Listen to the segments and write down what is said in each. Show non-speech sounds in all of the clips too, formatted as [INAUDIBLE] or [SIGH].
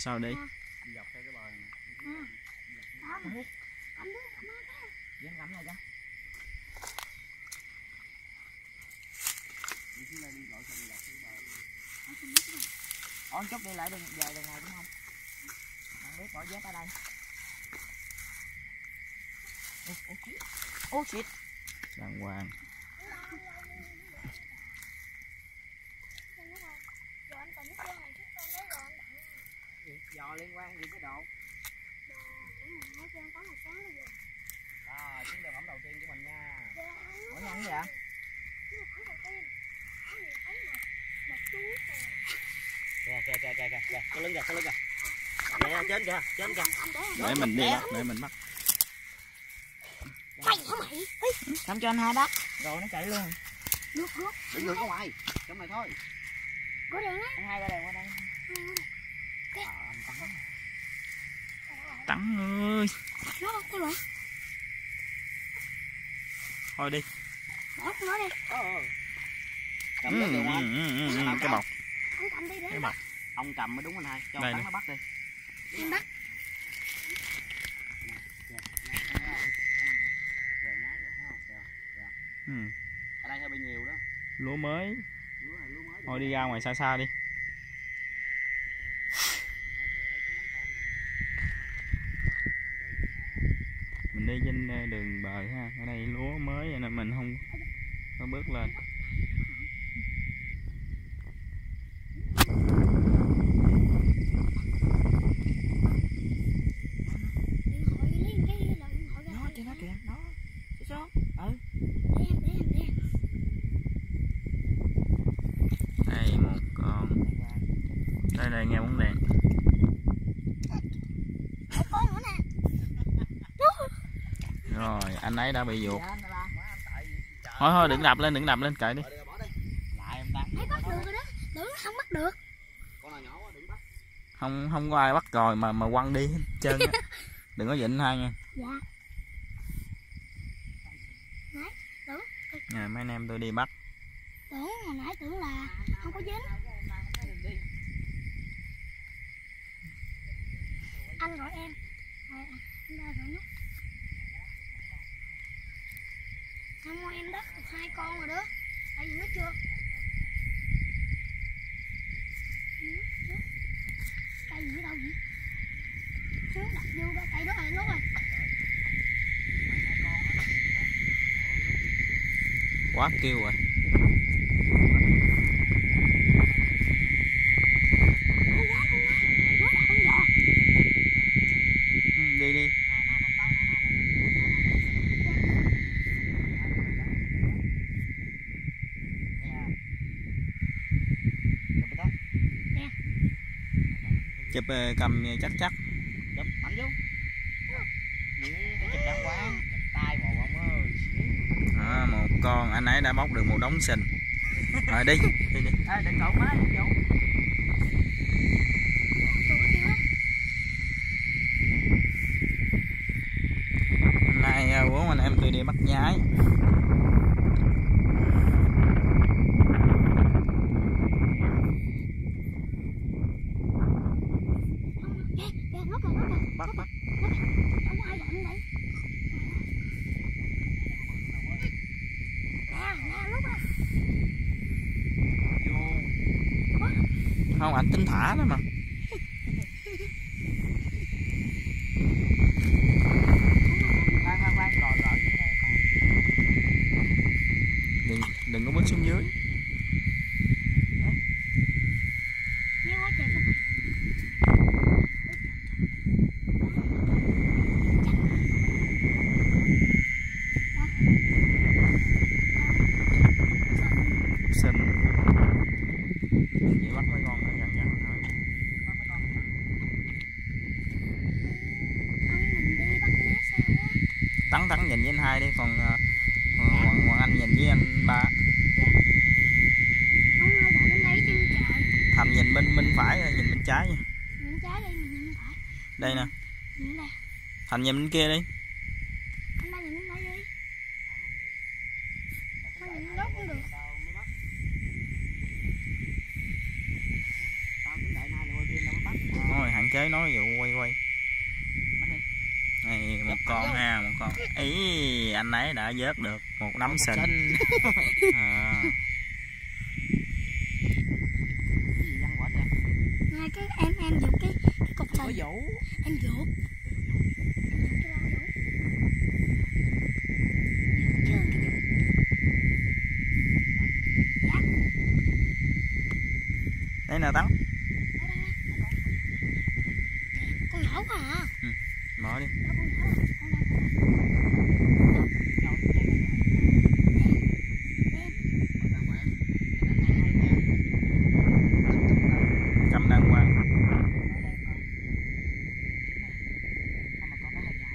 sao đi đi dọc theo cái bờ dán cắm này. Cho đi xuống đây đi gọi cho. Đi dọc theo cái bờ Ủa chút đi lại đường về đường này đúng không? Không biết bỏ dép ở đây. Ô, shit. đàng hoàng Rồi anh cầm cái này chút con lấy rồi anh Dò liên quan gì cái độ. Đó, chuyến đường ẩm đầu tiên của mình nha. Mỗi nhanh vậy? Kìa. Kìa, kìa, kìa, kìa. Có lưng kìa, có lưng kìa. Kìa, trên kìa, trên kìa. Để mình đi để mình bắt Mày hả mày? Ê, Cầm cho anh hai bát. Rồi nó chạy luôn. nước nước. đừng ngược ra ngoài trong này thôi Có đèn á. Anh hai ra đây qua đây. À, tắn ơi thôi đi. Bỏ nó đi. ờ cầm ừ, cái ừ, ừ, ừ, ừ, cái bọc. Anh cầm đi để cái em bọc. ông cầm mới đúng anh hai. Cho Đây ông nó bắt đi. Em bắt. rồi nhái rồi thấy không rồi ừ. ở đây hơi bị nhiều đó. Lúa mới. Lúa này lúa mới. Thôi đi ra ngoài xa xa đi đi trên ờ, đường bờ ha. Ở đây lúa mới nên mình không có bước lên Điện thoại lấy cái là điện thoại ra. Nó kìa, nó kìa, nó. Sao sao? Ừ. Để em, để em, để em. đây một con đây đây nghe bóng đèn Có con nữa nè. rồi anh ấy đã bị vuột Dạ, thôi thôi đừng đập lên đừng đập lên kệ đi Thấy bắt được rồi đó. Không bắt được. con nào nhỏ quá đừng bắt không không có ai bắt rồi mà mà quăng đi hết trơn á. [LAUGHS] đừng có dịnh hai nha Dạ. Nè, mấy anh em tôi đi bắt tưởng hồi nãy tưởng là không có dính. Anh gọi em. Rồi, anh ra rồi nút. Hôm em bắt được hai con rồi đó. ai gì nó chưa. Cây gì ở đâu vậy? Trước đặt vô đó, cây đó rồi, nó rồi. quá kêu rồi Con gái, con gái. Nó là con giò. Ừ, đi đi chụp ờ, cầm chắc chắc. Chụp mạnh vô. Chụp hoàng chụp tay một ông ơi à, một con anh ấy đã bóc được một đống sình. Rồi đi. Đi [LAUGHS] đi Ê, đừng cậu má, đừng cậu. Tụi nó kêu đó. hôm nay ờ, bốn anh em tôi đi bắt nhái Không, kìa, kìa, nó kìa, nó kìa bắt bắt. Không ảnh anh tính thả đó mà Khoan, khoan, khoan, gọi, gọi dưới đây, khoan. đừng đừng có bước xuống dưới Nhiều quá trời các bạn sình chỉ bắt mấy con ở gần gần thôi. Tắn tắn nhìn với anh hai đi còn ờ, còn Hoàng anh nhìn với anh ba. Thành nhìn bên bên phải nhìn bên trái nha. Trái bên phải. đây nè. Đây. thành nhìn bên kia đi Anh ba nhìn bên đây đi. Anh nhìn bên đó cũng được. tao tính đại chế nói vụ quay quay này một con ha một con ý anh ấy đã vớt được một nắm sình. [LAUGHS] à, cái em em dục cái cái cục sình em dục em dục cái lo dục Dục chưa cái dục đấy nè táo ở đây đây con nhỏ quá à bỏ đi đó con nhỏ rồi con đây con đây Rồi, cái này nữa. cầm đàng hoàng Không mà con nó hơi nhỏ.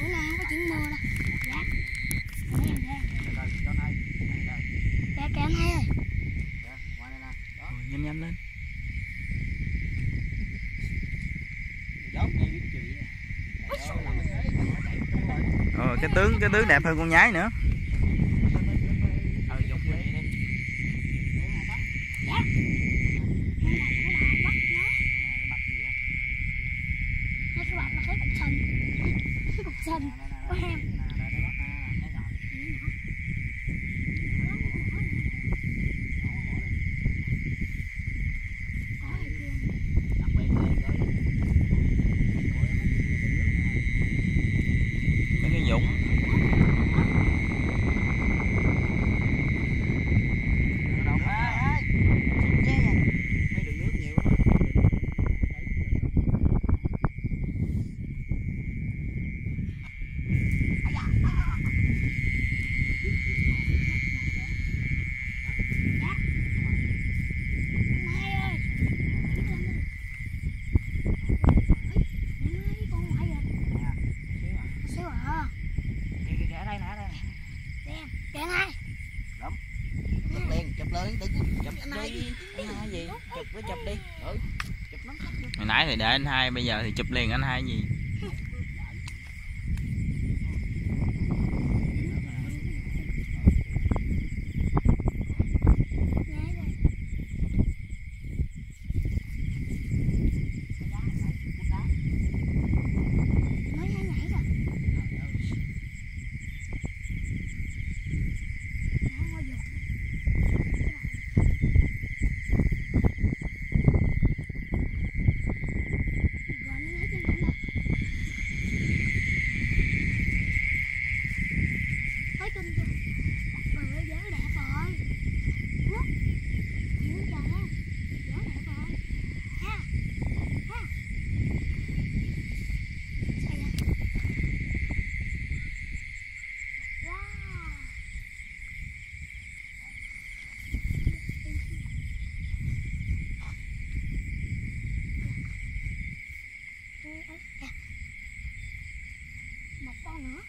bữa nay không có chuyện mưa đâu dạ để em để em Từ từ, cho này. Từ từ. kìa kìa anh hai ơi Đó, ngoài đây nè. Đó, Rồi, nhanh nhanh lên dốt ngay biết chuyện nè. Đó, làm cái thế, con nó chạy tới rồi. ờ, cái tướng cái tướng đẹp hơn con nhái nữa Hãy subscribe cho kênh Ghiền Mì Gõ Để không bỏ lỡ những video hấp dẫn cái bọc là cái cục sình cái cục sình Nè, nè, nè, của nè. em Nè, đây, đây bắt nè. Cái nhỏ. Đặc biệt là rồi. Ôi, mấy cái bình nước nè. mấy cái dũng Đâu ê, ê. Chê à. Mấy đường nước nhiều quá. anh hai ơi đứng lên đi Ê, để nó lấy con ngoại rồi Xíu à. xíu à Kìa, kìa, kìa, ở đây nè, ở đây nè. xem kìa anh hai chụp liền chụp lên đừng chụp đi anh hai gì chụp với chụp đi. Ừ chụp nắm tóc hồi nãy thì để anh hai bây giờ thì chụp liền anh hai gì nhảy rồi mới nhảy nhảy rồi Nhảy ngồi dục. Rồi nó lấy trên ảnh đâu. Thấy kinh chưa? Trời ơi, giới đẹp rồi. Quốc. Dữ trời ha. Giới đẹp rồi. Ha. Ha. Sao vậy? Wow. Ê, ê, kìa. một con nữa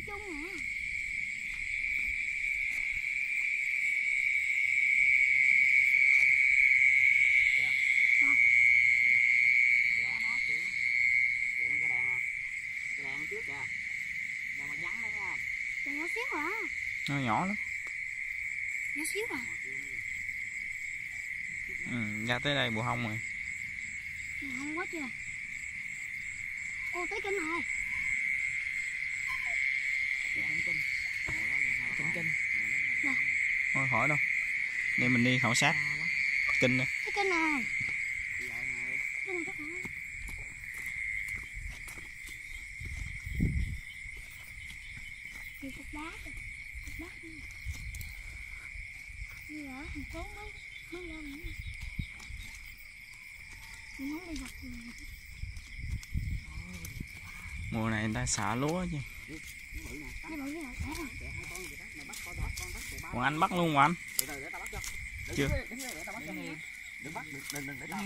đi chung Vậy cái đèn à. Cái đèn trước kìa đèn màu trắng đấy không Trời nhỏ xíu à. Nó nhỏ lắm. Nhỏ xíu à. Ừ, ra tới đây bù hông rồi. Nhìn không quá trời. Ô tới kinh rồi kinh kinh kinh kinh khỏi đâu. Để mình đi khảo sát. Kinh nè. Kinh rồi kinh rồi chắc rồi thì cục đá kìa cục đá kia như ở thành phố mới mới lên nữa. Mình muốn đi dọc rồi mùa này người ta xả lúa chứ cái bự cái này sẽ không còn anh bắt luôn mà anh tao cho. Chưa. tao cho. Đừng bắt đừng đừng đừng để tao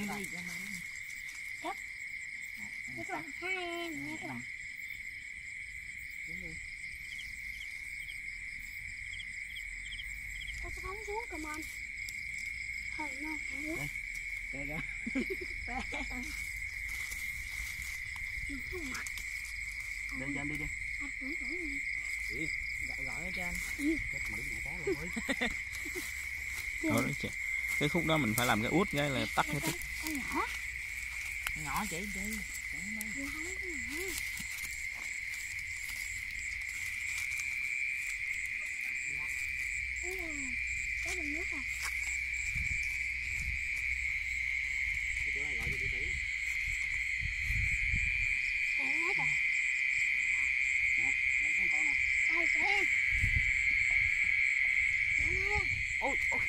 các bạn, hai em nghe các bạn. Tôi sẽ phóng xuống cầm [LAUGHS] anh. Hơi nó kìa lên đi đi. Anh tưởng tượng gì? Gọi ở trên Thôi đó chị. cái khúc đó mình phải làm cái út cái là tắt con nhỏ. Nhỏ chị đi vừa không có nhỏ Ồ, có bình nước rồi gọi cho chị tỷ Để em lấy kìa lấy con con nè Đây, để em Để em lấy ôi ôi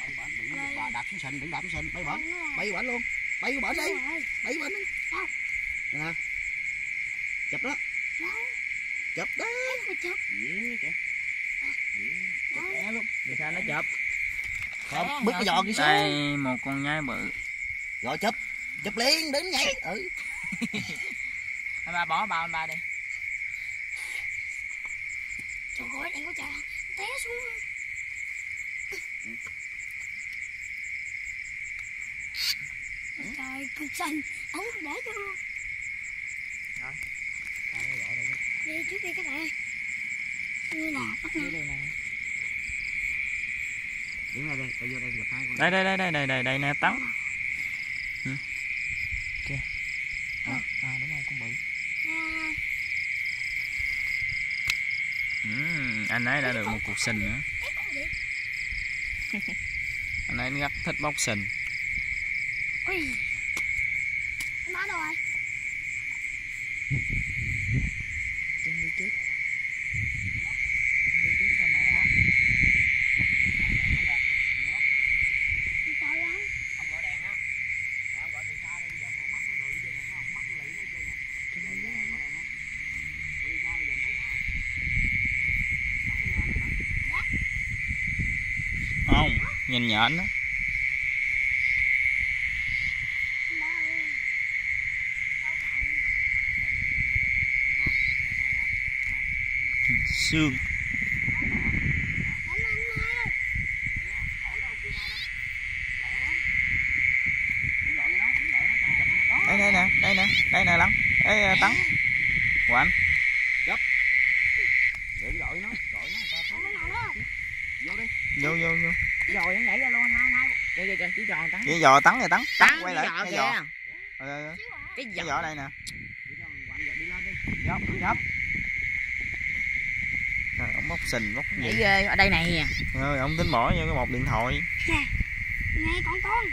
bay bển đừng Rồi. bà đạp xuống sình đừng đạp xuống sình bay bển bay bển luôn. Bay bển đi. Bay bển đi. Nè chụp đó. Chụp đó. Chụp. Bé luôn. Vì sao nó chụp? không bước cái giò kia xuống. Đây một con nhái bự. Rồi chụp. Chụp liền đứng nhảy ừ. Anh ba bỏ bao anh ba đi. Trời ơi, em có trời Té xuống Trời, cực xanh. Ống để cho luôn Đi trước đi các bạn. Như là bắt nè. Đứng ra đây bây giờ đây gặp hai con. Đây đây đây đây đây đây đây nè tắn À, à đúng rồi con bự. Nha ừ, anh ấy đã được một cuộc sình nữa. [LAUGHS] Anh ấy rất thích bóc sình. Ui Em nói đâu rồi? Chân đi trước. Chân đi trước sao mẹ đó. Trời ơi ông gọi đèn á Nè, ông gọi từ xa đi giờ con mắt nó rụi chứ nè không mắt nó lị nó chơi nè Đèn, đèn, gọi đèn á. Đi xa bây giờ thấy nó bắn nghe anh rồi đó không nhìn nhện đó xương Đánh anh mai ơi Đừng gọi cho nó đừng gọi nó cho nó chụp nó đó đây đây nè đây nè đây nè lắm ê tắn của anh đừng gọi nó gọi nó người ta Còn thấy cái nào đó vô đi vô vô vô Rồi nó nhảy ra luôn hai hai. Kìa kìa kìa, chỉ tròn tắn. cái giò tắn này tắn Tắn quay lại giò cái giò. Ờ, ờ, ờ. À? Cái giò. giò đây nè. Nhấp nhấp Trời, ông bóc sình bóc Nhảy gì ghê ở đây nè. rồi ông tính bỏ vô cái một điện thoại. Này con con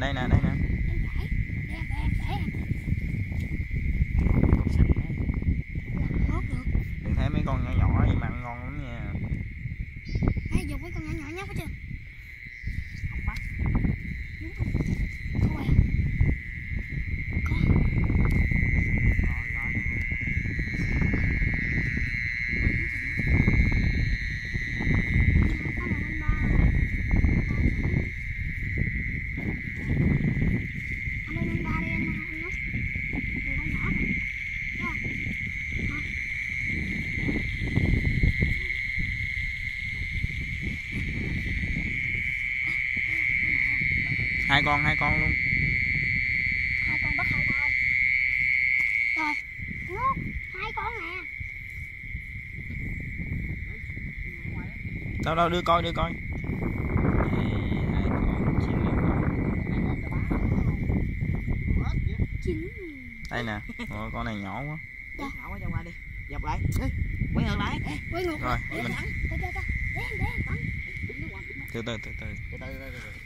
đây nè đây hai con hai con luôn. Hai con bắt hai tay. Rồi nuốt hai con nè. Đâu đâu đưa coi đưa coi. Đây nè. Ôi, con này nhỏ quá. Dạ. nhỏ quá cho qua đi. Dọc lại. Quay ngược lại. Quay ngược rồi mình từ từ. Từ từ từ từ từ từ.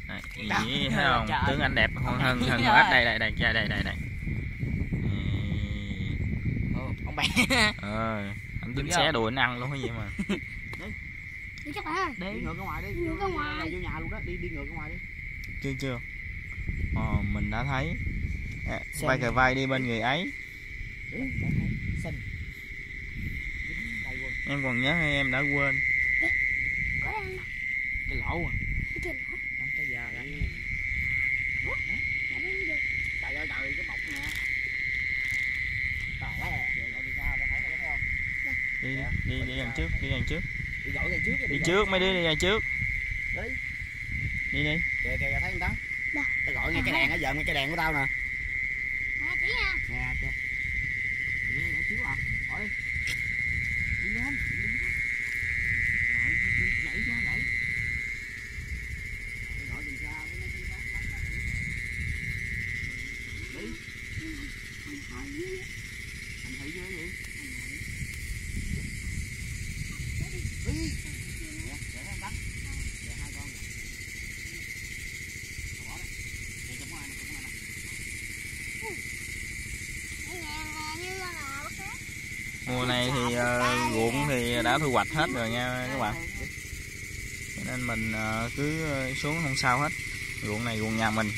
Đó. ý, thấy không Trời. tướng anh đẹp hơn hơn hơn [LAUGHS] hết đây đây đây đây đây đây đây Ồ, ông bè. [LAUGHS] ờ anh tính xé chưa? đùi anh ăn luôn cái gì mà [LAUGHS] đi chắc phải Đi ngược ra ngoài đi. Đi ngược ra ngoài. Vô nhà luôn đó, đi đi ngược ra ngoài đi. chưa chưa ờ mình đã thấy à, vai cờ vai đi bên người ấy em còn nhớ hay em đã quên Cái lỗ à. cái kia nữa Đánh tới giờ đánh. đã đến được Trời ơi trời cái bọc nè. Trời ơi, giờ gọi đi xa ra thấy rồi thấy không? Đi đi đằng trước đi đằng trước Đi gọi ra trước đi trước mấy đứa đi đằng trước Đi. đi đi Kìa kìa thấy không ta? Đâu? Tao gọi nghe cái đèn nó giờ nghe cái đèn của tao nè chỉ nha Nè kìa. Đi để xíu à. Bỏ đi. Đi lên. Đi lên. Rồi, đi, đi, nhảy cho nhảy. Đi gọi từ xa cái nó cái đó, đó là Đi. anh hỏi với Thành thị chưa gì? Đi. Nè, để nó bắn. Để hai con. nè. Nó bỏ đó. Này chụp ngoài này, chụp ngoài này. nhẹ nhàng như con nào bất khác mùa này thì ờ, ruộng thì đã thu hoạch hết rồi nha các bạn. Cho nên mình ờ, cứ xuống không sao hết ruộng này ruộng nhà mình.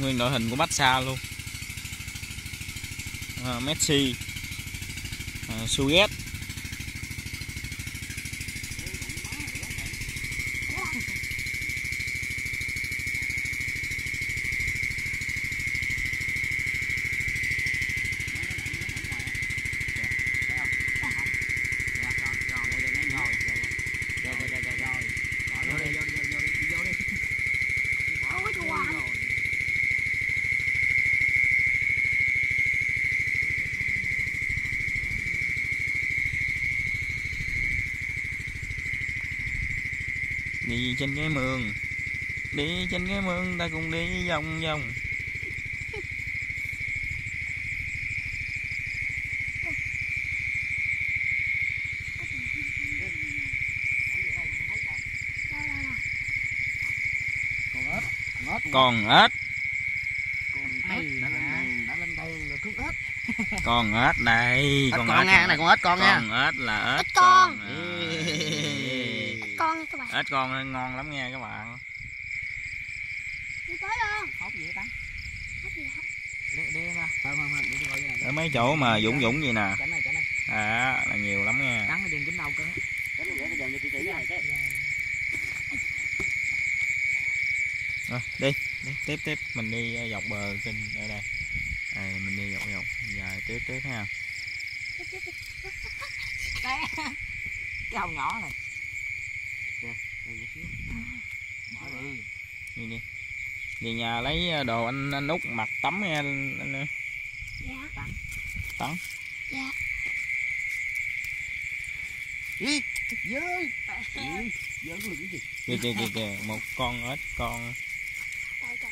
Nguyên đội hình của Barca luôn. À, Messi. Suez. Trên cái mương đi trên cái mương ta cùng đi vòng vòng. Còn ếch. Còn ếch đây con ếch này con ếch con nha. Con ếch là Ếch con. Ếch con ngon lắm nha các bạn. Đi tới luôn hốt gì vậy ta? Hấp gì đi đi này. Ở mấy chỗ mà dũng dũng gì nè. À là nhiều lắm nha cái này cái Rồi, đi tiếp tiếp. Mình đi ờ, dọc bờ kênh đây đây. Đây mình đi dọc dọc. Dài tiếp tiếp ha. Cái cái hồng nhỏ này kìa đây chút xíu bỏ đi đi. Về nhà lấy ờ, đồ anh anh út mặc tắm nha anh, anh, dạ. Tắm. dạ. Đi dơ dơ dơ cái gì? Gì kìa kìa kìa kìa một con ếch con trời trời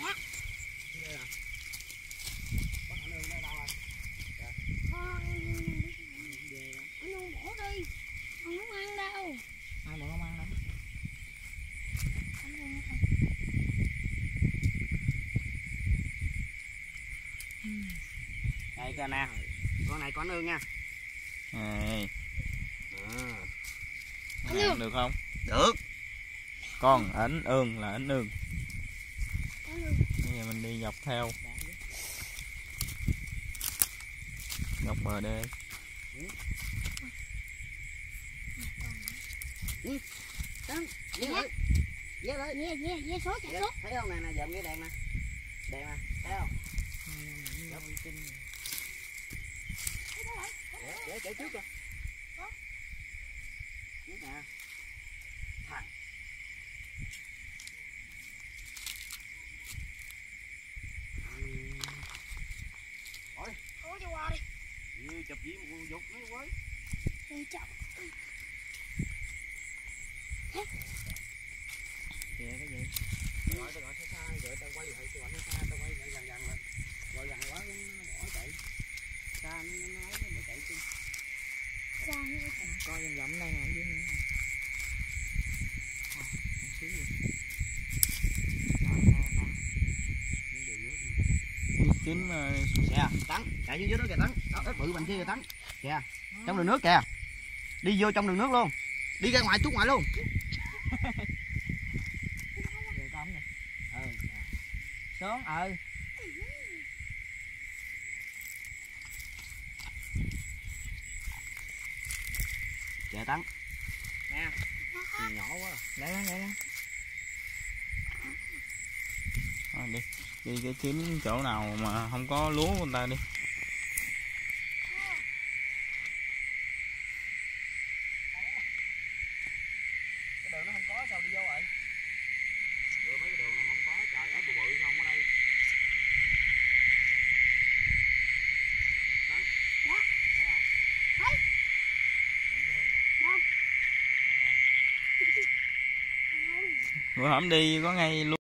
bắt anh ương đây đâu rồi con anh luôn bỏ đi con không ăn đâu ai mà không ăn đâu anh luôn đây kìa nè con ương nha. Này. À. ăn được không? Được. Con ảnh ương là ảnh ương anh bây giờ mình đi dọc theo. Dọc bờ đê. Dơ lại dơ lại yeah yeah yeah số chạy số. Thấy không nè nè dòm cái đèn nè. Đèn nè thấy không để để trước rồi trước nè. Thằng. Ủa cho qua đi. chụp gì mà dục mấy quấy Đi chậm. kìa cái gì tôi gọi tôi gọi xa xa rồi tao quay lại tôi gọi xa xa tao quay lại gần gần lại gọi gần quá nó bỏ chạy xa nó nó nói nó bỏ chạy chứ Sao như vậy? coi vòng vòng này nè dưới này Ờ, một xíu gì Đó, nè, nè. Những điều nước Kiếm ờ, kìa tấn chạy xuống dưới đó kìa tấn đó ít bự bằng kia kìa tấn kìa trong đường nước kìa. Đi vô trong đường nước luôn. Đi ra ngoài chút ngoài luôn. Nè [LAUGHS] ừ xuống ừ. Kìa tấn nè. Nhỏ quá. Để lên để lên Đi đi cái kiếm chỗ nào mà không có lúa của người ta đi. Cái đường nó không có sao đi vô vậy ừ, mấy cái đường này không có trời ơi bự bự không ở đây. Dạ. Bữa hổm đi có ngay lúa